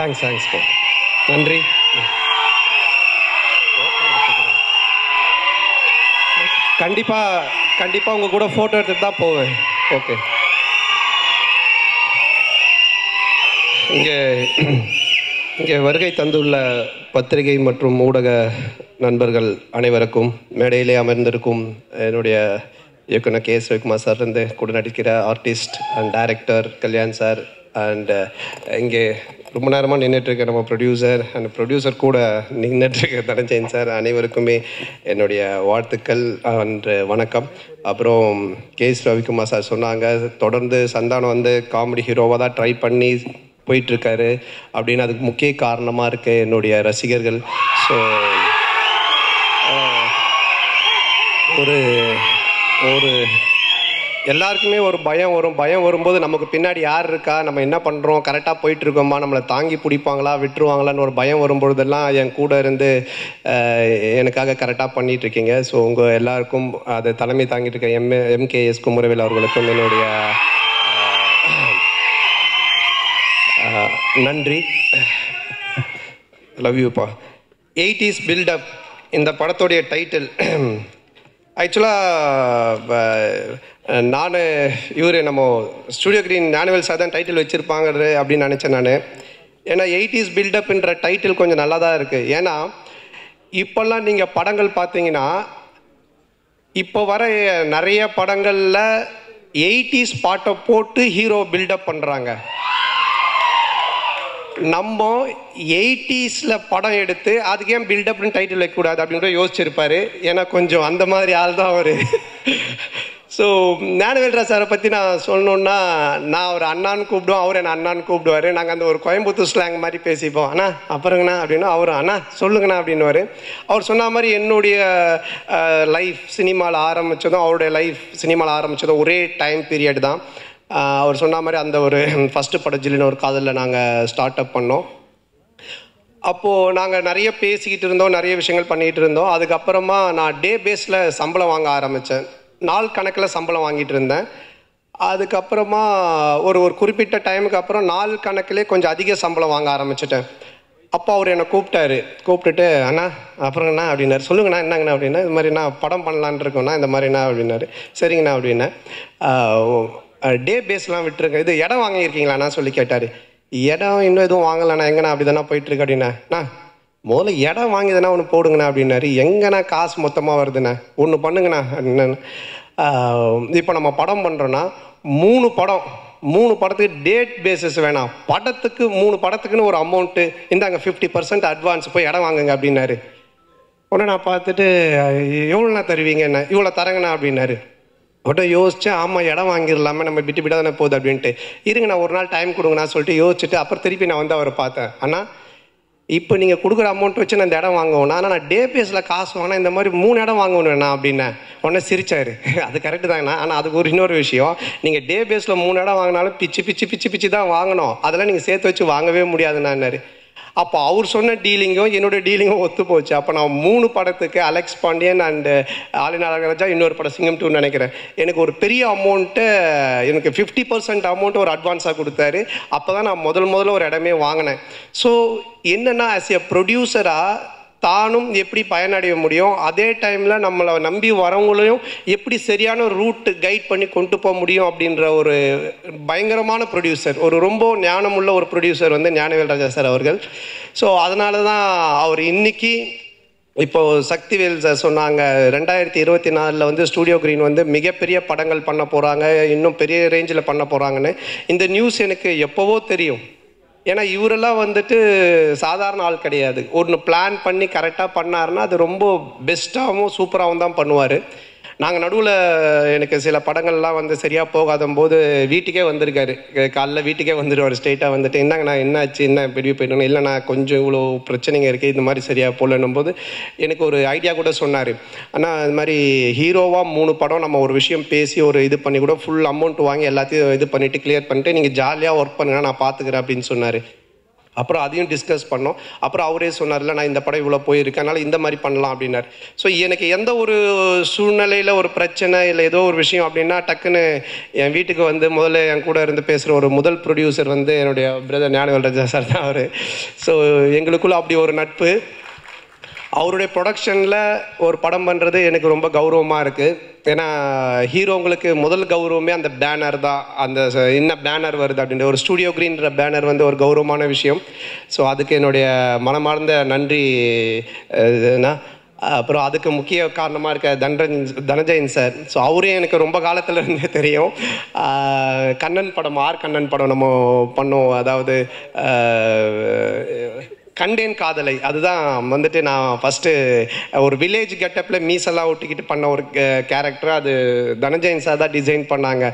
Thanks thanks bro நன்றி. கண்டிப்பாக கண்டிப்பாக உங்கள் கூட ஃபோட்டோ எடுத்துகிட்டு தான் போவேன். ஓகே இங்கே இங்கே வருகை தந்துள்ள பத்திரிகை மற்றும் ஊடக நண்பர்கள் அனைவருக்கும் மேடையிலே அமர்ந்திருக்கும் என்னுடைய இயக்குனர் கே சிவகுமார் சார் இருந்து கூட நடிக்கிற artist and director Kalyan sir and இங்கே ரொம்ப நேரமாக நின்றுட்டுருக்க நம்ம ப்ரொடியூசர் அண்ட் ப்ரொடியூசர் கூட நின்றுட்டுருக்க தனஞ்சயன் சார் அனைவருக்குமே என்னுடைய வாழ்த்துக்கள் அன்று வணக்கம். அப்புறம் கே எஸ் ரவிக்குமார் சார் சொன்னாங்க தொடர்ந்து சந்தானம் வந்து காமெடி ஹீரோவாக தான் ட்ரை பண்ணி போயிட்டுருக்காரு. அப்படின்னு அதுக்கு முக்கிய காரணமாக இருக்க என்னுடைய ரசிகர்கள். ஸோ ஒரு ஒரு எல்லாருக்குமே ஒரு பயம் வரும். பயம் வரும்போது நமக்கு பின்னாடி யார் இருக்கா? நம்ம என்ன பண்ணுறோம் கரெக்டாக போயிட்டு இருக்கோமா நம்மளை தாங்கி பிடிப்பாங்களா? விட்டுருவாங்களான்னு ஒரு பயம் வரும்பொழுதெல்லாம் என் கூட இருந்து எனக்காக கரெக்டாக பண்ணிகிட்ருக்கீங்க ஸோ உங்கள் எல்லாருக்கும் அதை தலைமை தாங்கிட்டு இருக்க எம் எம்கேஎஸ் குமரவேல் அவர்களுக்கும் என்னுடைய நன்றி. லவ் யூப்பா எயிட்டிஸ் பில்டப் இந்த படத்தோடைய டைட்டில் ஆக்சுவலாக நான் இவர் நம்ம ஸ்டூடியோ கிரீன் ஞானவேல் சார் தான் டைட்டில் வச்சுருப்பாங்கிறது அப்படின்னு நினச்சேன் நான். ஏன்னா எயிட்டிஸ் பில்டப்ன்ற டைட்டில் கொஞ்சம் நல்லா தான் இருக்குது ஏன்னா இப்போல்லாம் நீங்கள் படங்கள் பார்த்தீங்கன்னா இப்போ வர நிறைய படங்களில் எயிட்டிஸ் பாட்டை போட்டு ஹீரோ பில்டப் பண்ணுறாங்க நம்ம எயிட்டிஸில் படம் எடுத்து அதுக்கு ஏன் பில்டப்னு டைட்டில் வைக்கக்கூடாது அப்படின்னு கூட யோசிச்சிருப்பாரு. ஏன்னா கொஞ்சம் அந்த மாதிரி ஆள் தான் அவர். ஸோ ஞானவேல்ரா சாரை பற்றி நான் சொல்லணுன்னா நான் அவர் அண்ணான்னு கூப்பிடுவோம் அவர் என்ன அண்ணான்னு கூப்பிடுவார். நாங்கள் அந்த ஒரு கோயம்புத்தூர் ஸ்லாங் மாதிரி பேசிப்போம். அண்ணா அப்புறங்கண்ணா அப்படின்னா அவர் அண்ணா சொல்லுங்கண்ணா அப்படின்னுவார். அவர் சொன்ன மாதிரி என்னுடைய லைஃப் சினிமாவில் ஆரம்பித்ததும் அவருடைய லைஃப் சினிமாவில் ஆரம்பித்ததும் ஒரே டைம் பீரியட் தான். அவர் சொன்ன மாதிரி அந்த ஒரு ஃபஸ்ட்டு படஜிலின்னு ஒரு காதலில் நாங்கள் ஸ்டார்ட் அப் பண்ணோம். அப்போது நாங்கள் நிறைய பேசிக்கிட்டு இருந்தோம் நிறைய விஷயங்கள் பண்ணிகிட்டு இருந்தோம். அதுக்கப்புறமா நான் டே பேஸில் சம்பளம் வாங்க ஆரம்பித்தேன் நாள் கணக்கில் சம்பளம் வாங்கிட்டு இருந்தேன். அதுக்கப்புறமா ஒரு ஒரு குறிப்பிட்ட டைமுக்கு அப்புறம் நாள் கணக்கிலே கொஞ்சம் அதிக சம்பளம் வாங்க ஆரம்பிச்சிட்டேன். அப்போ அவர் என்னை கூப்பிட்டாரு. கூப்பிட்டுட்டு அண்ணா அப்புறங்கண்ணா அப்படின்னாரு. சொல்லுங்கண்ணா என்னங்கண்ணா? அப்படின்னா இது மாதிரி நான் படம் பண்ணலான்னு இருக்கோண்ணா இந்த மாதிரிண்ணா அப்படின்னாரு. சரிங்கண்ணா அப்படின்னா டே பேஸ்லாம் விட்டுருங்க. இது இடம் வாங்கியிருக்கீங்களாண்ணா? சொல்லி கேட்டார். இடம் இன்னும் எதுவும் வாங்கலைண்ணா. எங்கண்ணா? அப்படி தானே போயிட்டுருக்கு. அப்படின்னா அண்ணா முதல்ல இடம் வாங்கிதுன்னா ஒன்று போடுங்கண்ணா அப்படின்னாரு. எங்கண்ணா காசு மொத்தமாக வருதுண்ணா? ஒன்று பண்ணுங்கண்ணா. என்னன்னு இப்போ நம்ம படம் பண்ணுறோன்னா மூணு படம். மூணு படத்துக்கு டேட் பேசிஸ் வேணாம். படத்துக்கு மூணு படத்துக்குன்னு ஒரு அமௌண்ட்டு இந்தாங்க ஃபிஃப்டி பர்சன்ட் அட்வான்ஸ் போய் இடம் வாங்குங்க அப்படின்னாரு. உடனே நான் பார்த்துட்டு எவ்வளோண்ணா தருவீங்க என்ன இவ்வளோ தரங்கண்ணா அப்படின்னாரு. உடனே யோசிச்சேன் ஆமாம் இடம் வாங்கிடலாமே நம்ம விட்டு விட தானே போகுது அப்படின்ட்டு. இருங்க நான் ஒரு நாள் டைம் கொடுங்கண்ணா சொல்லிட்டு யோசிச்சுட்டு அப்புறம் திருப்பி நான் வந்து அவரை பார்த்தேன். ஆனால் இப்போ நீங்கள் கொடுக்குற அமௌண்ட் வச்சு நான் இந்த இடம் வாங்குவேன். ஆனால் நான் டே பேஸில் காசு வாங்கினா இந்த மாதிரி மூணு இடம் வாங்கணும்ண்ணா அப்படின்னேன். உடனே சிரிச்சாரு. அது கரெக்டு தாங்கண்ணா ஆனால் அதுக்கு ஒரு இன்னொரு விஷயம். நீங்கள் டே பேஸில் மூணு இடம் வாங்கினாலும் பிச்சு பிச்சு பிச்சு பிச்சு தான் வாங்கணும். அதெல்லாம் நீங்கள் சேர்த்து வச்சு வாங்கவே முடியாதுண்ணாரு அப்போ அவர் சொன்ன டீலிங்கும் என்னோட டீலிங்கும் ஒத்து போச்சு. அப்போ நான் மூணு படத்துக்கு அலெக்ஸ் பாண்டியன் அண்டு ஆலினா அழகராஜா இன்னொரு படம் சிங்கம் டூ நினைக்கிறேன். எனக்கு ஒரு பெரிய அமௌண்ட்டு uh, எனக்கு ஃபிஃப்டி பர்சன்ட் அமௌண்ட் ஒரு அட்வான்ஸாக கொடுத்தாரு. அப்போ தான் நான் முதல் முதல்ல ஒரு இடமே வாங்கினேன். ஸோ என்னென்னா ஆஸ் எ ப்ரொடியூசராக தானும் எப்படி பயனடைய முடியும்? அதே டைமில் நம்மளை நம்பி வரவங்களையும் எப்படி சரியான ரூட்டு கைட் பண்ணி கொண்டு போக முடியும் அப்படின்ற ஒரு பயங்கரமான ப்ரொடியூசர் ஒரு ரொம்ப ஞானமுள்ள ஒரு ப்ரொடியூசர் வந்து ஞானவேல் ராஜா சார் அவர்கள். ஸோ அதனால தான் அவர் இன்னைக்கு இப்போ சக்திவேல் சார் சொன்னாங்க ரெண்டாயிரத்தி இருபத்தி நாலில் வந்து ஸ்டூடியோ கிரீன் வந்து மிகப்பெரிய படங்கள் பண்ண போகிறாங்க இன்னும் பெரிய ரேஞ்சில் பண்ண போகிறாங்கன்னு இந்த நியூஸ் எனக்கு எப்போவோ தெரியும். ஏன்னா இவரெல்லாம் வந்துட்டு சாதாரண ஆள் கிடையாது. ஒன்று பிளான் பண்ணி கரெக்டாக பண்ணாருன்னா அது ரொம்ப பெஸ்ட்டாகவும் சூப்பராகவும் தான் பண்ணுவார். நாங்கள் நடுவில் எனக்கு சில படங்கள்லாம் வந்து சரியாக போகாத போது வீட்டுக்கே வந்திருக்காரு. காலைல வீட்டுக்கே வந்துடுவார் ஸ்ட்ரெயிட்டாக வந்துட்டு என்னங்கண்ணா என்ன ஆச்சு என்ன பெரிய போயிட்டோம் இல்லைண்ணா கொஞ்சம் இவ்வளோ பிரச்சனைங்க இருக்குது இந்த மாதிரி சரியாக போகலன்னும் போது எனக்கு ஒரு ஐடியா கூட சொன்னார். ஆனால் இது மாதிரி ஹீரோவாக மூணு படம் நம்ம ஒரு விஷயம் பேசி ஒரு இது பண்ணி கூட ஃபுல் அமௌண்ட் வாங்கி எல்லாத்தையும் இது பண்ணிவிட்டு கிளியர் பண்ணிட்டு நீங்கள் ஜாலியாக ஒர்க் பண்ணுங்க. நான் பார்த்துக்கிறேன் அப்படின்னு சொன்னார். அப்புறம் அதையும் டிஸ்கஸ் பண்ணோம். அப்புறம் அவரே சொன்னார்ல நான் இந்த படம் இவ்வளோ போயிருக்கேன் அதனால் இந்த மாதிரி பண்ணலாம் அப்படின்னார். ஸோ எனக்கு எந்த ஒரு சூழ்நிலையில் ஒரு பிரச்சனை இல்லை ஏதோ ஒரு விஷயம் அப்படின்னா டக்குன்னு என் வீட்டுக்கு வந்து முதல்ல என் கூட இருந்து பேசுகிற ஒரு முதல் ப்ரொடியூசர் வந்து என்னுடைய பிரதர் ஞானவேல் ராஜா சார் தான் அவர். ஸோ எங்களுக்குள்ள அப்படி ஒரு நட்பு. அவருடைய ப்ரொடக்ஷனில் ஒரு படம் பண்ணுறது எனக்கு ரொம்ப கௌரவமாக இருக்குது ஏன்னா ஹீரோங்களுக்கு முதல் கௌரவமே அந்த பேனர் தான். அந்த என்ன பேனர் வருது அப்படின்ற ஒரு ஸ்டூடியோ க்ரீன்ற பேனர் வந்து ஒரு கௌரவமான விஷயம். ஸோ அதுக்கு என்னுடைய மனமார்ந்த நன்றி இதுனா அப்புறம் அதுக்கு முக்கிய காரணமாக இருக்க தண்டன் தனஜயன் சார். ஸோ அவரே எனக்கு ரொம்ப காலத்தில் இருந்தே தெரியும். கண்ணன் படம் ஆர் கண்ணன் படம் நம்ம பண்ணோம். அதாவது கண்டேன் காதலை. அதுதான் வந்துட்டு நான் ஃபஸ்ட்டு ஒரு வில்லேஜ் கெட்டப்பில் மீசெல்லாம் ஒட்டிக்கிட்டு பண்ண ஒரு கேரக்டர் அது தனஞ்சயன் சார் தான் டிசைன் பண்ணாங்க.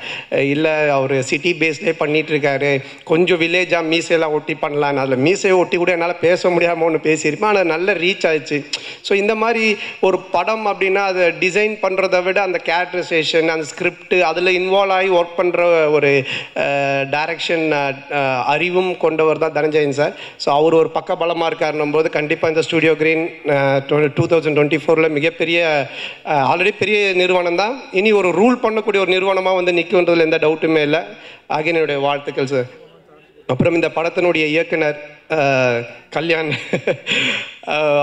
இல்லை அவர் சிட்டி பேஸ்லேயே பண்ணிகிட்ருக்காரு கொஞ்சம் வில்லேஜாக மீசையெல்லாம் ஒட்டி பண்ணலாம் அதில் மீசையை ஒட்டி கூட என்னால் பேச முடியாமல் ஒன்று பேசியிருப்பேன். ஆனால் நல்ல ரீச் ஆயிடுச்சு. ஸோ இந்த மாதிரி ஒரு படம் அப்படின்னா அதை டிசைன் பண்ணுறதை விட அந்த கேரக்டரைசேஷன் அந்த ஸ்கிரிப்ட் அதில் இன்வால்வ் ஆகி ஒர்க் பண்ணுற ஒரு டைரக்ஷன் அறிவும் கொண்டவர் தான் தனஞ்சயன் சார் ஸோ அவர் ஒரு பக்க ஆர்வமாக இருக்காருன்னும் போது கண்டிப்பாக இந்த studio green two thousand twenty ஃபோரில் மிகப்பெரிய ஆல்ரெடி பெரிய நிறுவனம் தான். இனி ஒரு ரூல் பண்ணக்கூடிய ஒரு நிறுவனமாக வந்து நிற்குன்றதுல எந்த டவுட்டுமே இல்லை. ஆகிய என்னுடைய வாழ்த்துக்கள் சார் அப்புறம் இந்த படத்தினுடைய இயக்குனர் கல்யாண்.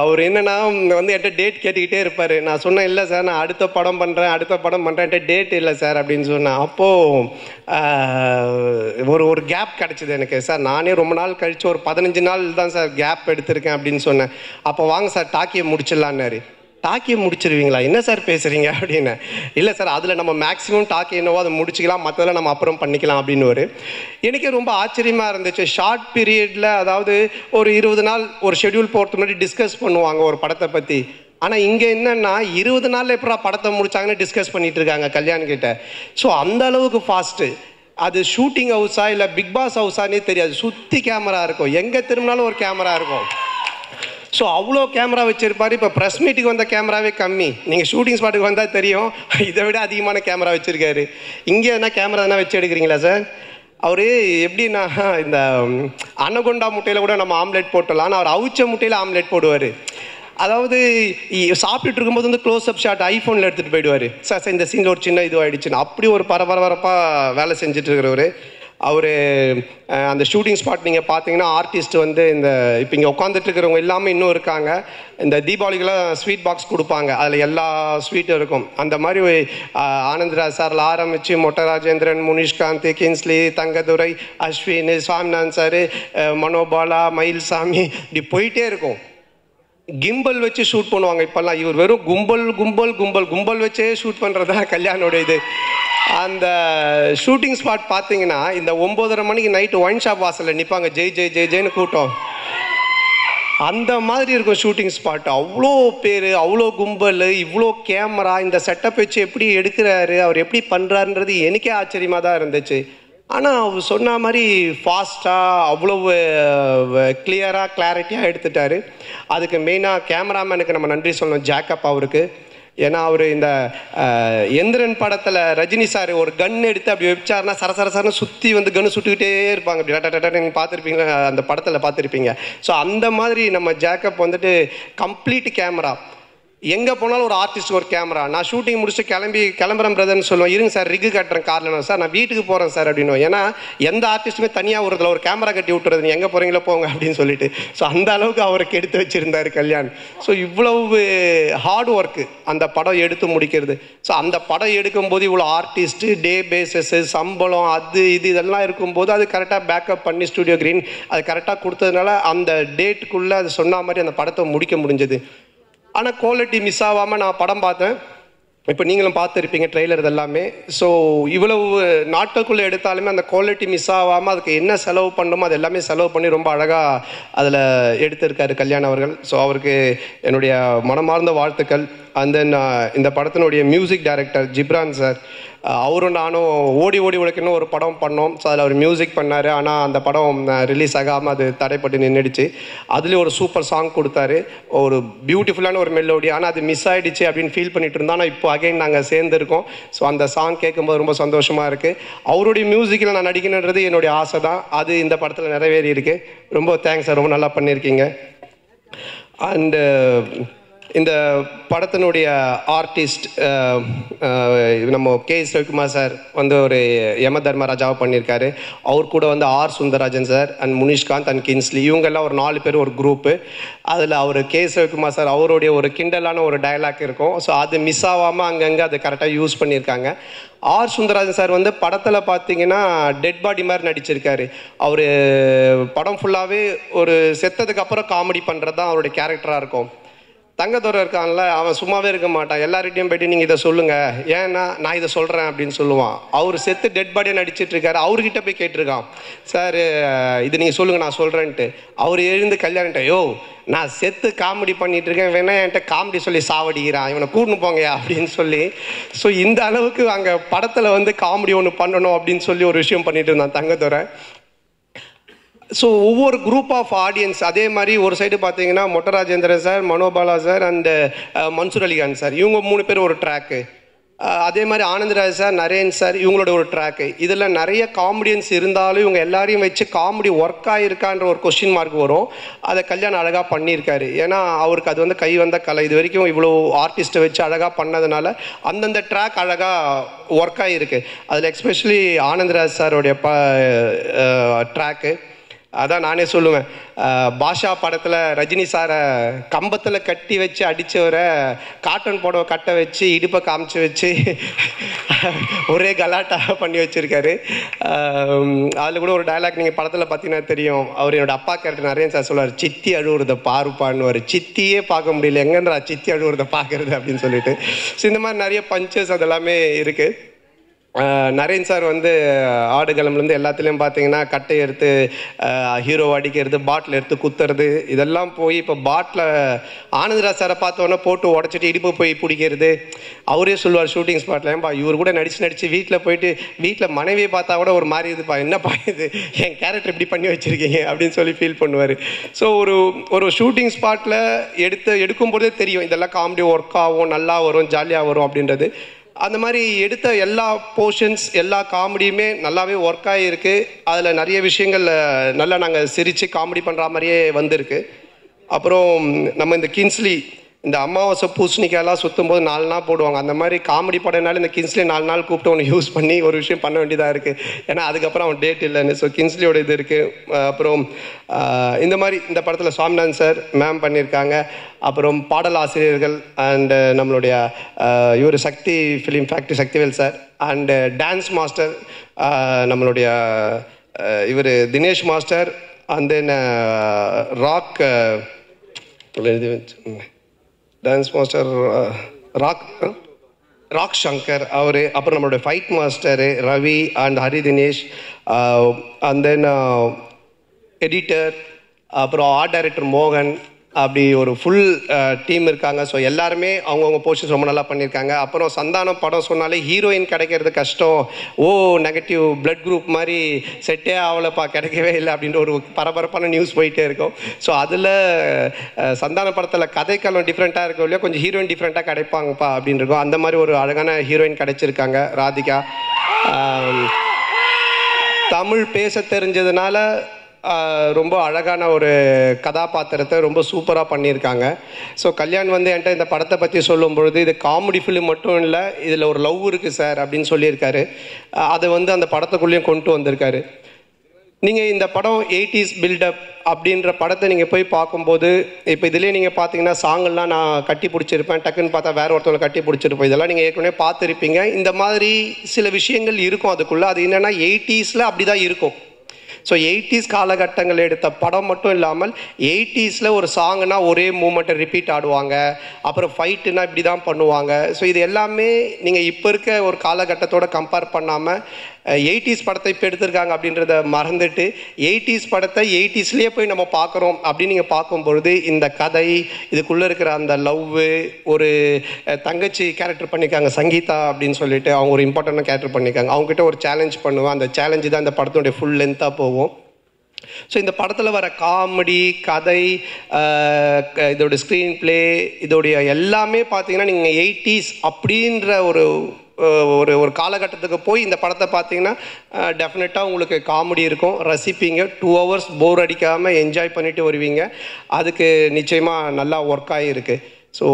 அவர் என்னென்னா வந்து என்கிட்ட டேட் கேட்டுக்கிட்டே இருப்பார். நான் சொன்னேன் இல்லை சார் நான் அடுத்த படம் பண்ணுறேன் அடுத்த படம் பண்ணுறேன் என்கிட்ட டேட் இல்லை சார் அப்படின்னு சொன்னேன். அப்போது ஒரு ஒரு கேப் கிடச்சிது எனக்கு சார் நானே ரொம்ப நாள் கழித்து ஒரு பதினஞ்சு நாள் தான் சார் கேப் எடுத்திருக்கேன் அப்படின்னு சொன்னேன். அப்போ வாங்க சார் டாக்கியை முடிச்சிடலான்னாரு. டாக்கியை முடிச்சிருவீங்களா? என்ன சார் பேசுகிறீங்க அப்படின்னு. இல்லை சார் அதில் நம்ம மேக்ஸிமம் டாக்கி என்னவோ அதை முடிச்சிக்கலாம் மற்றதெல்லாம் நம்ம அப்புறம் பண்ணிக்கலாம் அப்படின்னு ஒரு எனக்கே ரொம்ப ஆச்சரியமாக இருந்துச்சு. ஷார்ட் பீரியடில் அதாவது ஒரு இருபது நாள் ஒரு ஷெட்யூல் போகிறது முன்னாடி டிஸ்கஸ் பண்ணுவாங்க ஒரு படத்தை பற்றி ஆனால் இங்கே என்னன்னா இருபது நாளில் எப்படா படத்தை முடிச்சாங்கன்னு டிஸ்கஸ் பண்ணிட்டு இருக்காங்க கல்யாண் கிட்ட. ஸோ அந்த அளவுக்கு ஃபாஸ்ட்டு அது ஷூட்டிங் ஹவுஸா இல்லை பிக் பாஸ் ஹவுஸானே தெரியாது. சுற்றி கேமரா இருக்கும். எங்கே திரும்பினாலும் ஒரு கேமரா இருக்கும். ஸோ அவ்வளோ கேமரா வச்சுருப்பார். இப்போ ப்ரெஸ் மீட்டுக்கு வந்த கேமராவே கம்மி. நீங்கள் ஷூட்டிங் ஸ்பாட்டுக்கு வந்தால் தெரியும். இதை விட அதிகமான கேமரா வச்சுருக்காரு. இங்கே எதனா கேமரா எதனா வச்சு எடுக்கிறீங்களா சார் அவர் எப்படின்னா இந்த அன்னகொண்டா முட்டையில் கூட நம்ம ஆம்லெட் போட்டலாம் ஆனால் அவர் அவிச்ச முட்டையில் ஆம்லெட் போடுவார். அதாவது இ- சாப்பிட்டுட்டு இருக்கும்போது வந்து க்ளோஸ் அப் ஷாட் ஐஃபோனில் எடுத்துகிட்டு போயிடுவார். சார் சார் இந்த சீனில் ஒரு சின்ன இதுவாகிடுச்சுன்னு அப்படி ஒரு பரபரப்பாக வேலை செஞ்சுட்டு இருக்கிறவர். அவர் அந்த ஷூட்டிங் ஸ்பாட் நீங்கள் பார்த்தீங்கன்னா ஆர்டிஸ்ட் வந்து இந்த இப்போ இங்கே உட்காந்துட்டு இருக்கிறவங்க எல்லாமே இன்னும் இருக்காங்க. இந்த தீபாவளிக்கெல்லாம் ஸ்வீட் பாக்ஸ் கொடுப்பாங்க. அதில் எல்லா ஸ்வீட்டும் இருக்கும். அந்த மாதிரி ஆனந்த்ராஜ் சாரில் ஆரம்பித்து மொட்ட ராஜேந்திரன் முனிஷ்காந்த் கின்ஸ்லி தங்கதுரை அஸ்வின் சுவாமிநாதன் சார் மனோபாலா மயில்சாமி இப்படி போயிட்டே இருக்கும். கிம்பல் வச்சு ஷூட் பண்ணுவாங்க இப்போல்லாம். இவர் வெறும் கும்பல் கும்பல் கும்பல் கும்பல் வச்சே ஷூட் பண்ணுறது தான் கல்யாணோட இது. அந்த ஷூட்டிங் ஸ்பாட் பார்த்தீங்கன்னா இந்த ஒம்போதரை மணிக்கு நைட்டு ஒயின் ஷாப் வாசலில் நிற்பாங்க ஜெய் ஜெய் ஜெய் ஜெய்னு கூட்டம். அந்த மாதிரி இருக்கும் ஷூட்டிங் ஸ்பாட் அவ்வளோ பேர் அவ்வளோ கும்பல் இவ்வளோ கேமரா இந்த செட்டப் வச்சு எப்படி எடுக்கிறாரு அவர் எப்படி பண்ணுறாருன்றது எனக்கே ஆச்சரியமாக தான் இருந்துச்சு. ஆனால் அவர் சொன்ன மாதிரி ஃபாஸ்ட்டாக அவ்வளவு கிளியராக கிளாரிட்டியாக எடுத்துட்டாரு. அதுக்கு மெயினாக கேமராமேனுக்கு நம்ம நன்றி சொல்லணும் ஜாக்கப் அவருக்கு. ஏன்னா அவர் இந்த எந்திரன் படத்தில் ரஜினி சார் ஒரு கன் எடுத்து அப்படி வச்சார்னா சரசரசரன்னு சுற்றி வந்து கன்று சுட்டுக்கிட்டே இருப்பாங்க. அப்படி டட நீங்கள் பார்த்துருப்பீங்க அந்த படத்தில் பார்த்துருப்பீங்க. ஸோ அந்த மாதிரி நம்ம ஜாக்கப் வந்துட்டு கம்ப்ளீட் கேமரா எங்கே போனாலும் ஒரு ஆர்டிஸ்ட் ஒரு கேமரா நான் ஷூட்டிங் முடிச்சுட்டு கிளம்பி கிளம்புறேன் பிரதர்னு சொல்லுவேன். இருங்க சார் ரிக்கு கட்டுறேன் காரில் சார் நான். வீட்டுக்கு போகிறேன் சார் அப்படின்னு. ஏன்னா எந்த ஆர்டிஸ்ட்டுமே தனியாக ஒருத்தில் ஒரு கேமரா கட்டி விட்டுறது நீ எங்கே போகிறீங்களோ போங்க அப்படின்னு சொல்லிட்டு. ஸோ அந்த அளவுக்கு அவருக்கு எடுத்து வச்சுருந்தார் கல்யாண். ஸோ இவ்வளவு ஹார்ட் ஒர்க்கு அந்த படம் எடுத்து முடிக்கிறது. ஸோ அந்த படம் எடுக்கும்போது இவ்வளோ ஆர்டிஸ்ட்டு டே பேசஸ்ஸு சம்பளம் அது இது இதெல்லாம் இருக்கும்போது அது கரெக்டாக பேக்கப் பண்ணி ஸ்டூடியோ கிரீன் அது கரெக்டாக கொடுத்ததுனால அந்த டேட்டுக்குள்ளே அது சொன்ன மாதிரி அந்த படத்தை முடிக்க முடிஞ்சது. ஆனால் குவாலிட்டி மிஸ் ஆகாமல் நான் படம் பார்த்தேன். இப்போ நீங்களும் பார்த்துருப்பீங்க ட்ரெய்லர் இதெல்லாமே. ஸோ இவ்வளவு நாட்களுக்குள்ளே எடுத்தாலுமே அந்த குவாலிட்டி மிஸ் ஆகாமல் அதுக்கு என்ன செலவு பண்ணணுமோ அது எல்லாமே செலவு பண்ணி ரொம்ப அழகாக அதில் எடுத்திருக்காரு கல்யாண் அவர்கள். ஸோ அவருக்கு என்னுடைய மனமார்ந்த வாழ்த்துக்கள். அண்ட் தென் இந்த படத்தினுடைய மியூசிக் டைரக்டர் ஜிப்ரான் சார். அவரும் நானும் ஓடி ஓடி உழைக்கணும் ஒரு படம் பண்ணோம். ஸோ அதில் அவர் மியூசிக் பண்ணார். ஆனால் அந்த படம் ரிலீஸ் ஆகாமல் அது தடைப்பட்டு நின்றுடுச்சு அதுலேயும் ஒரு சூப்பர் சாங் கொடுத்தாரு. ஒரு பியூட்டிஃபுல்லான ஒரு மெலோடி ஆனால் அது மிஸ் ஆகிடுச்சு அப்படின்னு ஃபீல் பண்ணிட்டு இருந்தோம் ஆனால் இப்போ அகைன் நாங்கள் சேர்ந்துருக்கோம். ஸோ அந்த சாங் கேட்கும்போது ரொம்ப சந்தோஷமாக இருக்குது அவருடைய மியூசிக்கில் நான் நடிக்கணுன்றது என்னுடைய ஆசை தான் அது இந்த படத்தில் நிறைவேறி இருக்குது ரொம்ப தேங்க்ஸ் சார் ரொம்ப நல்லா பண்ணியிருக்கீங்க. அண்டு இந்த படத்தினுடைய ஆர்டிஸ்ட் நம்ம கே எஸ் ரவிக்குமார் சார் வந்து ஒரு யம தர்மராஜாவை பண்ணியிருக்காரு. அவர் கூட வந்து R Sundararajan sir and Munishkanth and Kingsley இவங்கெல்லாம் ஒரு நாலு பேர் ஒரு குரூப்பு அதில் அவர் கே எஸ் ரவிக்குமார் சார் அவருடைய ஒரு கிண்டலான ஒரு டயலாக் இருக்கும். ஸோ அது மிஸ் ஆகாமல் அங்கங்கே அதை கரெக்டாக யூஸ் பண்ணியிருக்காங்க. ஆர் சுந்தரராஜன் சார் வந்து படத்தில் பார்த்தீங்கன்னா டெட் பாடி மாதிரி நடிச்சிருக்காரு. அவர் படம் ஃபுல்லாகவே ஒரு செத்ததுக்கு அப்புறம் காமெடி பண்ணுறது தான் அவருடைய கேரக்டராக இருக்கும். தங்கத்துறை இருக்கான்ல அவன் சும்மாவே இருக்க மாட்டான். எல்லார்கிட்டையும் போயிட்டு நீங்கள் இதை சொல்லுங்க. ஏன்னா நான் இதை சொல்கிறேன் அப்படின்னு சொல்லுவான். அவர் செத்து டெட் பாடியை நடிச்சிட்டு இருக்காரு. அவர்கிட்ட போய் கேட்டிருக்கான். சார் இது நீங்கள் சொல்லுங்க நான் சொல்கிறேன்ட்டு அவர் எழுந்து கல்யாணிட்ட யோ நான் செத்து காமெடி பண்ணிட்டு இருக்கேன். வேணா என்கிட்ட காமெடி சொல்லி சாவடிக்கிறான். இவனை கூட்டின்னு போங்க அப்படின்னு சொல்லி. ஸோ இந்த அளவுக்கு அங்கே படத்தில் வந்து காமெடி ஒன்று பண்ணணும் அப்படின்னு சொல்லி ஒரு விஷயம் பண்ணிட்டு இருந்தான் தங்கத்துறை ஸோ ஒவ்வொரு குரூப் ஆஃப் ஆடியன்ஸ் அதே மாதிரி ஒரு சைடு பார்த்தீங்கன்னா Motta Rajendran sir Manobala sir and Mansoor Ali Khan sir இவங்க மூணு பேர் ஒரு ட்ராக்கு அதே மாதிரி ஆனந்தராஜ் சார் நரேன் சார் இவங்களோட ஒரு ட்ராக்கு இதில் நிறைய காமெடியன்ஸ் இருந்தாலும் இவங்க எல்லாரையும் வச்சு காமெடி ஒர்க் ஆகிருக்கான்ற ஒரு கொஸ்டின் மார்க் வரும். அதை கல்யாணம் அழகாக பண்ணியிருக்காரு. ஏன்னா அவருக்கு அது வந்து கை வந்த கலை. இது வரைக்கும் இவ்வளோ ஆர்டிஸ்ட்டை வச்சு அழகாக பண்ணதுனால அந்தந்த ட்ராக் அழகாக ஒர்க் ஆகிருக்கு அதில் எக்ஸ்பெஷலி ஆனந்தராஜ் சாரோடைய ப ட்ராக்கு அதான் நானே சொல்லுவேன். பாஷா படத்தில் ரஜினி சாரை கம்பத்தில் கட்டி வச்சு அடித்தவரை காட்டன் புடவை கட்ட வச்சு இடுப்பை காமிச்சு வச்சு ஒரே கலாட்டா பண்ணி வச்சுருக்காரு. அதில் கூட ஒரு டயலாக் நீங்கள் படத்தில் பார்த்தீங்கன்னா தெரியும். அவர் என்னோட அப்பா கேரக்டர் நிறைய சார் சொல்லுவார் சித்தி அழுவுறத பாருப்பான்னு சித்தியே பார்க்க முடியல. எங்கன்றா சித்தி அழுவுறத பார்க்கறது? அப்படின்னு சொல்லிட்டு. ஸோ இந்த மாதிரி நிறைய பஞ்சஸ் அதெல்லாமே இருக்குது நரேன் சார் வந்து ஆடுகளம்லேருந்து எல்லாத்துலேயும் பார்த்தீங்கன்னா கட்டை எடுத்து ஹீரோ அடிக்கிறது பாட்டில் எடுத்து குத்துறது இதெல்லாம் போய் இப்போ பாட்டில் ஆனந்தராஜ் சாரை பார்த்தோன்னே போட்டு உடச்சிட்டு இடுப்பு போய் பிடிக்கிறது. அவரே சொல்லுவார் ஷூட்டிங் ஸ்பாட்டில் ஏன்பா இவர் கூட நடிச்சு நடிச்சு வீட்டில் போயிட்டு வீட்டில் மனைவியை பார்த்தா கூட ஒரு மாதிரி இதுப்பா என்னப்பா இது? என் கேரக்டர் இப்படி பண்ணி வச்சிருக்கீங்க அப்படின்னு சொல்லி ஃபீல் பண்ணுவார். ஸோ ஒரு ஒரு ஷூட்டிங் ஸ்பாட்டில் எடுத்து எடுக்கும்போதே தெரியும் இதெல்லாம் காமெடி ஒர்க் ஆகும் நல்லா வரும் ஜாலியாக வரும் அப்படின்றது. அந்த மாதிரி எடுத்த எல்லா போர்ஷன்ஸ் எல்லா காமெடியுமே நல்லாவே ஒர்க் ஆகிருக்கு அதில் நிறைய விஷயங்கள் நல்லா நாங்கள் சிரித்து காமெடி பண்ணுற மாதிரியே வந்திருக்கு. அப்புறம் நம்ம இந்த கின்ஸ்லி இந்த அமாவாசை பூசணிக்காயெல்லாம் சுற்றும் போது நாலு நாள் போடுவாங்க. அந்த மாதிரி காமெடி படம்னால இந்த கின்ஸ்லி நாலு நாள் கூப்பிட்டு ஒன்று யூஸ் பண்ணி ஒரு விஷயம் பண்ண வேண்டியதாக இருக்குது ஏன்னா அதுக்கப்புறம் அவன் டேட் இல்லைன்னு. ஸோ கின்ஸ்லியோட இது இருக்குது அப்புறம் இந்த மாதிரி இந்த படத்தில் சுவாமிநாதன் சார் மேம் பண்ணியிருக்காங்க. அப்புறம் பாடல் ஆசிரியர்கள் அண்டு நம்மளுடைய இவர் Sakthi film factory Sakthivel sir and dance master நம்மளுடைய இவர் Dinesh master and then rock எழுதி வச்சு dance master rock rock Shankar அவர் அப்புறம் நம்மளுடைய fight master Ravi and Hari Dinesh and then editor அப்புறம் ஆர்ட் டைரக்டர் மோகன் அப்படி ஒரு ஃபுல் டீம் இருக்காங்க. ஸோ எல்லாருமே அவங்கவுங்க போர்ஷன்ஸ் ரொம்ப நல்லா பண்ணியிருக்காங்க. அப்புறம் சந்தானம் படம் சொன்னாலே ஹீரோயின் கிடைக்கிறது கஷ்டம். ஓ நெகட்டிவ் பிளட் குரூப் மாதிரி செட்டே ஆகலப்பா கிடைக்கவே இல்லை அப்படின்ற ஒரு பரபரப்பான நியூஸ் போயிட்டே இருக்கும். ஸோ அதில் சந்தான படத்தில் கதைக்காலம் டிஃப்ரெண்ட்டாக இருக்கும் இல்லையா கொஞ்சம் ஹீரோயின் டிஃப்ரெண்ட்டாக கிடைப்பாங்கப்பா அப்படின்னு இருக்கும் அந்த மாதிரி ஒரு அழகான ஹீரோயின் கிடைச்சிருக்காங்க ராதிகா. தமிழ் பேச தெரிஞ்சதுனால ரொம்ப அழகான ஒரு கதாபாத்திரத்தை ரொம்ப சூப்பராக பண்ணியிருக்காங்க. ஸோ கல்யாண் வந்து என்கிட்ட இந்த படத்தை பற்றி சொல்லும் பொழுது இது காமெடி ஃபிலிம் மட்டும் இல்லை இதில் ஒரு லவ் இருக்குது சார் அப்படின்னு சொல்லியிருக்காரு. அதை வந்து அந்த படத்துக்குள்ளேயும் கொண்டு வந்திருக்காரு. நீங்கள் இந்த படம் எயிட்டிஸ் பில்டப் அப்படின்ற படத்தை நீங்கள் போய் பார்க்கும்போது இப்போ இதுலேயே நீங்கள் பார்த்தீங்கன்னா சாங்கெல்லாம் நான் கட்டி பிடிச்சிருப்பேன். டக்குன்னு பார்த்தா வேறு ஒருத்தவங்களை கட்டி பிடிச்சிருப்போம். இதெல்லாம் நீங்கள் ஏற்கனவே பார்த்துருப்பீங்க. இந்த மாதிரி சில விஷயங்கள் இருக்கும் அதுக்குள்ளே. அது என்னென்னா எயிட்டிஸில் அப்படி தான் இருக்கும். ஸோ எயிட்டிஸ் காலகட்டங்கள் எடுத்த படம் மட்டும் இல்லாமல் எயிட்டிஸில் ஒரு சாங்னா ஒரே மூமெண்ட்டை ரிப்பீட் ஆடுவாங்க. அப்புறம் ஃபைட்டுனா இப்படி தான் பண்ணுவாங்க. ஸோ இது எல்லாமே நீங்கள் இப்போ இருக்க ஒரு காலகட்டத்தோட கம்பேர் பண்ணாமல் எயிட்டிஸ் படத்தை இப்போ எடுத்திருக்காங்க அப்படின்றத மறந்துட்டு எயிட்டிஸ் படத்தை எயிட்டிஸ்லேயே போய் நம்ம பார்க்குறோம் அப்படின்னு நீங்கள் பார்க்கும்பொழுது இந்த கதை இதுக்குள்ளே இருக்கிற அந்த லவ்வு ஒரு தங்கச்சி கேரக்டர் பண்ணியிருக்காங்க சங்கீதா அப்படின்னு சொல்லிட்டு அவங்க ஒரு இம்பார்ட்டண்டான கேரக்டர் பண்ணியிருக்காங்க அவங்ககிட்ட ஒரு சேலஞ்ச் பண்ணுவேன். அந்த சேலஞ்சு தான் இந்த படத்தினுடைய ஃபுல் லென்த்தாக போகும். ஸோ இந்த படத்தில் வர காமெடி கதை க- இதோட ஸ்க்ரீன் ப்ளே இதோடைய எல்லாமே பார்த்தீங்கன்னா நீங்கள் எயிட்டிஸ் அப்படின்ற ஒரு ஒரு ஒரு காலகட்டத்துக்கு போய் இந்த படத்தை பார்த்தீங்கன்னா டெஃபினட்டாக உங்களுக்கு காமெடி இருக்கும். ரசிப்பீங்க. டூ ஹவர்ஸ் போர் அடிக்காமல் என்ஜாய் பண்ணிட்டு வருவீங்க. அதுக்கு நிச்சயமாக நல்லா ஒர்க் ஆகிருக்கு ஸோ